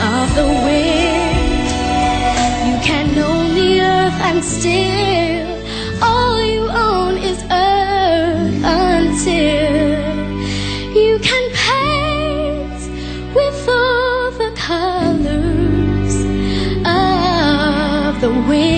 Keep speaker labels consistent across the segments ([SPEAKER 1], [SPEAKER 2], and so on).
[SPEAKER 1] of the wind. You can own the earth and still all you own is earth until you can paint with all the colors of the wind.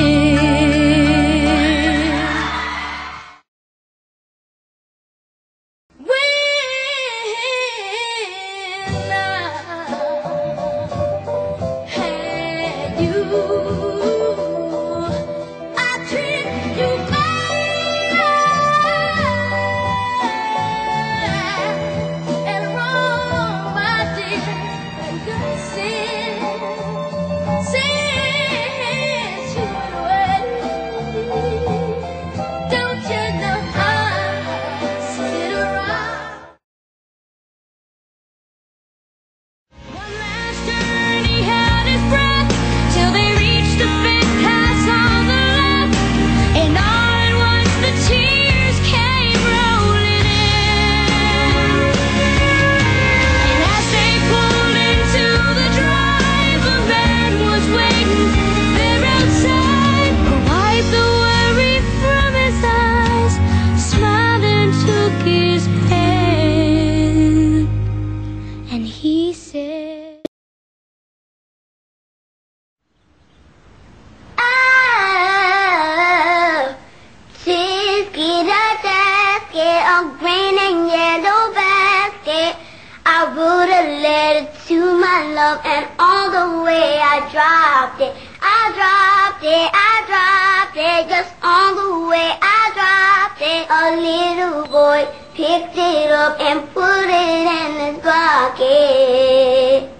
[SPEAKER 2] Basket, a green and yellow basket. I wrote a letter to my love, and all the way I dropped it. I dropped it, I dropped it, just on the way I dropped it. A little boy picked it up and put it in his pocket.